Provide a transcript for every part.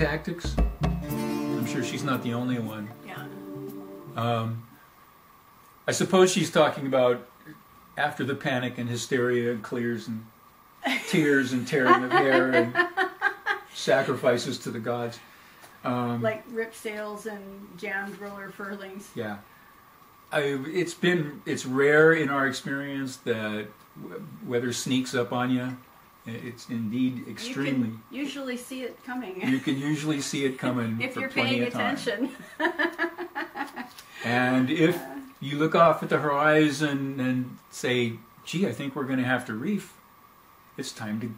tactics. I'm sure she's not the only one. Yeah. Um, I suppose she's talking about after the panic and hysteria clears and tears and tearing of hair and sacrifices to the gods. Um, Like rip sails and jammed roller furlings. yeah, I, it's been it's rare in our experience that w- weather sneaks up on you. It's indeed extremely. You can usually see it coming You can usually see it coming if you're paying attention. And if uh, you look off at the horizon and say, "Gee, I think we're going to have to reef," it's time to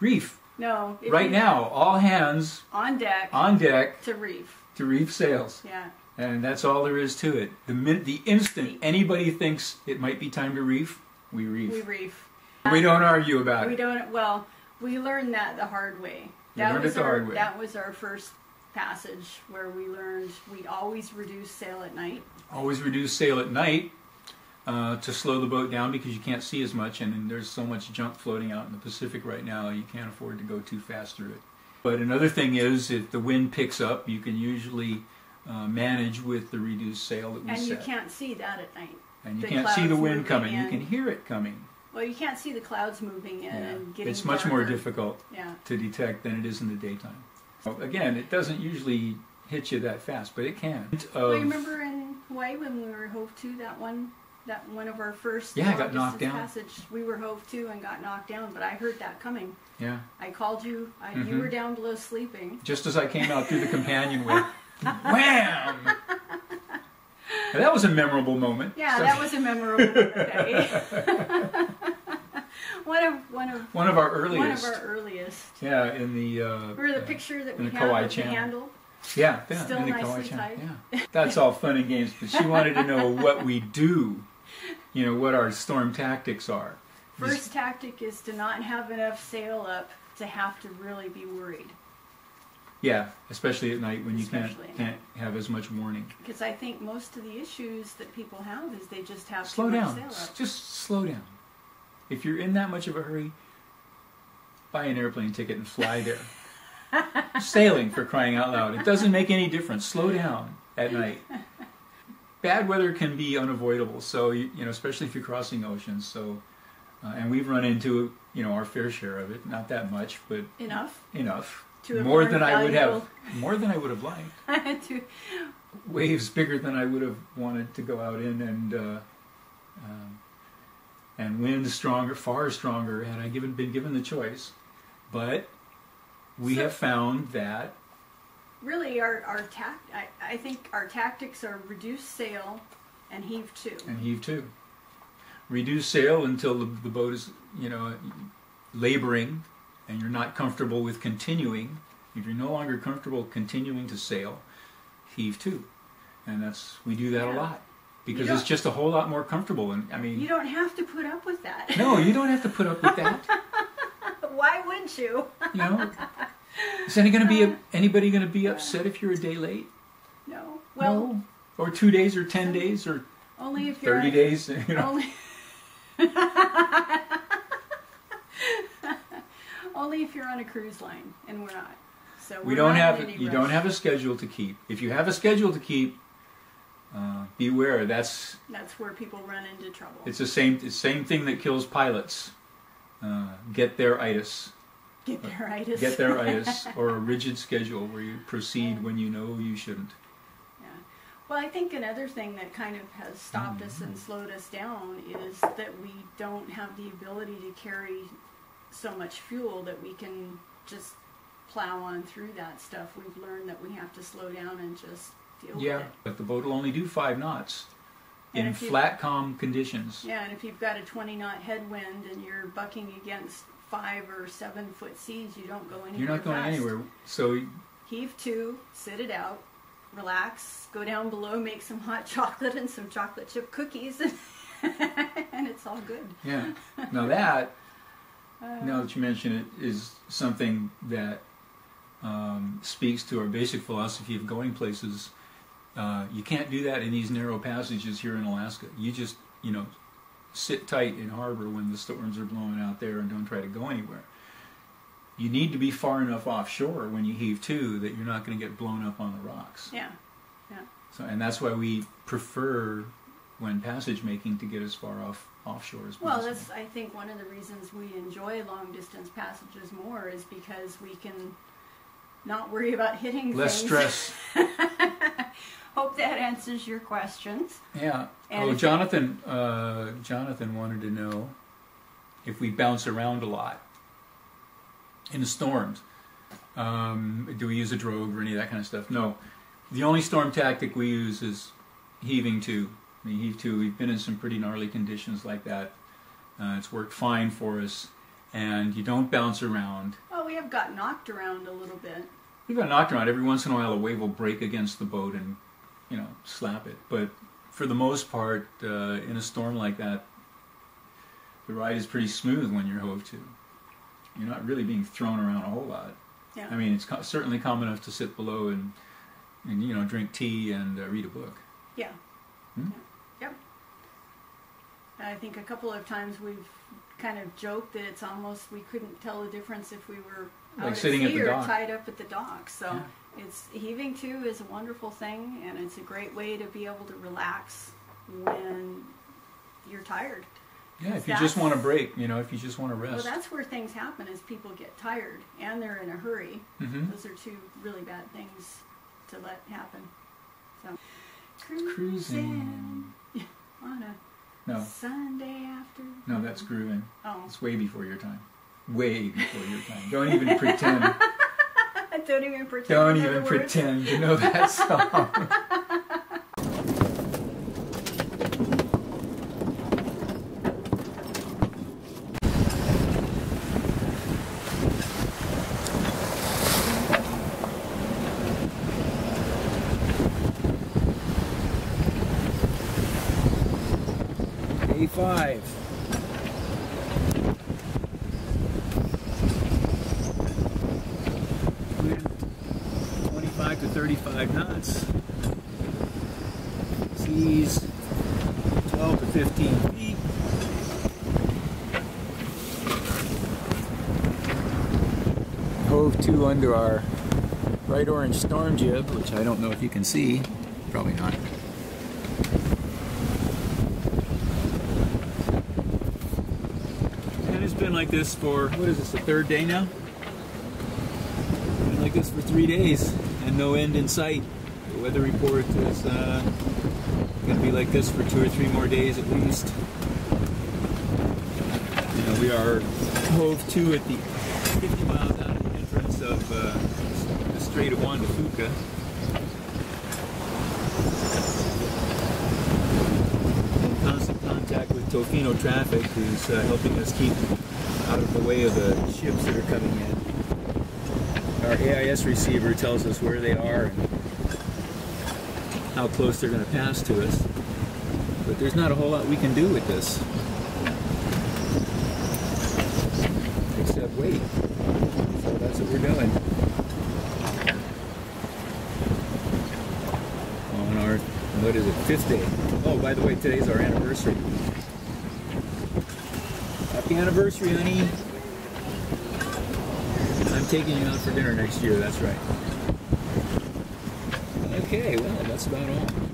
reef. No. right now, all hands On deck on deck to reef. to reef sails, Yeah. and that's all there is to it. The the instant anybody thinks it might be time to reef, we reef. We reef. We don't argue about We it. We don't. Well, we learned that the hard way. We That learned was it the our, hard way. That was our first passage where we learned we always reduce sail at night. Always reduce sail at night uh, to slow the boat down because you can't see as much, and, and there's so much junk floating out in the Pacific right now, you can't afford to go too fast through it. But another thing is, if the wind picks up, you can usually uh, manage with the reduced sail that we set. And you can't see that at night. and you the can't see the wind coming. You can hear it coming. Well, you can't see the clouds moving in Yeah. and getting It's much more difficult Yeah. to detect than it is in the daytime. Again, it doesn't usually hit you that fast, but it can. Well, you remember in Hawaii when we were hove to that one, that one of our first Yeah, got knocked down. passage. We were hove to and got knocked down, but I heard that coming. yeah. I called you. I, Mhm. You were down below sleeping. just as I came out through the companionway. Wham! That was a memorable moment. Yeah, So- that was a memorable day. one of one of one of our earliest. one of our earliest. yeah, in the. Uh, Remember the uh, picture that in we the Kauai of the Channel. handle? Yeah, yeah, Still in the nicely Kauai Channel. Yeah, that's all fun and games. But she wanted to know what we do. You know what our storm tactics are. First tactic is to not have enough sail up to have to really be worried. Yeah, especially at night when you can't at can't have as much warning. Because I think most of the issues that people have is they just have Slow too down. much sail up. Just slow down. If you're in that much of a hurry, buy an airplane ticket and fly there. Sailing for crying out loud. It doesn't make any difference. Slow down at night. Bad weather can be unavoidable. So you, you know, especially if you're crossing oceans. So, uh, and we've run into you know our fair share of it. Not that much, but Enough enough. To more than I would have. More than I would have liked. to, waves bigger than I would have wanted to go out in, and uh, um, and winds stronger, far stronger, had I given been given the choice. But we So- have found that really our our tact I, I think our tactics are reduce sail and heave to. and heave to reduce sail until the, the boat is you know laboring, and you're not comfortable with continuing. If you're no longer comfortable continuing to sail, heave to, and that's we do that a lot because it's just a whole lot more comfortable. And I mean. You don't have to put up with that. No, you don't have to put up with that. Why would you? You know, is any going to be anybody going to be upset if you're a day late? No. Well, no, or two days, or ten days, or only if you're thirty days. You know, Only, only if you're on a cruise line, and we're not. So we don't have you rush. don't have a schedule to keep. If you have a schedule to keep, uh, beware. That's That's where people run into trouble. it's the same it's the same thing that kills pilots. Uh, get there itis. Get there itis. Get there itis, or a rigid schedule where you proceed when you know you shouldn't. Yeah. Well, I think another thing that kind of has stopped us Mm-hmm. and slowed us down is that we don't have the ability to carry so much fuel that we can just plow on through that stuff. We've learned that we have to slow down and just deal Yeah, with it. Yeah, but the boat will only do five knots And in flat, calm conditions. Yeah, and if you've got a 20 knot headwind and you're bucking against five or seven foot seas, you don't go anywhere. You're not going fast. anywhere. So Heave to, sit it out, relax, go down below, make some hot chocolate and some chocolate chip cookies, and it's all good. yeah. Now that Uh, now that you mention it is something that um, speaks to our basic philosophy of going places. Uh, you can't do that in these narrow passages here in Alaska. You just you know sit tight in harbor when the storms are blowing out there and don't try to go anywhere. you need to be far enough offshore when you heave to that you're not going to get blown up on the rocks. Yeah. So, and that's why we prefer when passage making to get as far off offshore as possible. Well, that's I think one of the reasons we enjoy long distance passages more is because we can not worry about hitting less things. stress. Hope that answers your questions. Yeah. And oh, Jonathan. Uh, Jonathan wanted to know if we bounce around a lot in the storms. Um, do we use a drogue or any of that kind of stuff? No. The only storm tactic we use is heaving to. I mean, heave to. We've been in some pretty gnarly conditions like that. Uh, it's worked fine for us, and you don't bounce around. Well, we have got knocked around a little bit. We've got knocked around. Every once in a while, a wave will break against the boat and, you know, slap it. But for the most part, uh, in a storm like that, the ride is pretty smooth when you're hove to. You're not really being thrown around a whole lot. Yeah. I mean, it's co- certainly calm enough to sit below and, and you know, drink tea and uh, read a book. Yeah. Hmm? Yep. I think a couple of times we've kind of joked that it's almost we couldn't tell the difference if we were out Like at sitting at sea the or dock. tied up at the dock. So Yeah. it's heaving to is a wonderful thing, and it's a great way to be able to relax when you're tired. Yeah, if you just want to break, you know, if you just want to rest. Well, that's where things happen is people get tired and they're in a hurry. hmm Those are two really bad things to let happen. So Cruising. a No, Sunday after. no, that's grooving. Oh, It's way before your time. Way before your time. Don't even pretend. don't even pretend. Don't even pretend to know that song. Day five. 25 to 35 knots. Seas 12 to 15 feet. Hove to under our bright orange storm jib, which I don't know if you can see. Probably not. And it's been like this for, what is this, the third day now? Been like this for three days and no end in sight. The weather report is uh, going to be like this for two or three more days at least. You know, we are hove to at the 50 miles out of the entrance of uh, the Strait of Juan de Fuca. In constant contact with Tofino traffic, who's uh, helping us keep out of the way of the ships that are coming in. Our AIS receiver tells us where they are and how close they're going to pass to us. But there's not a whole lot we can do with this. Except wait. So that's what we're doing. On our, what is it, fifth day. Oh, by the way, today's our anniversary. Happy anniversary, honey. I'm taking you out for dinner next year, that's right. Okay, well, that's about all.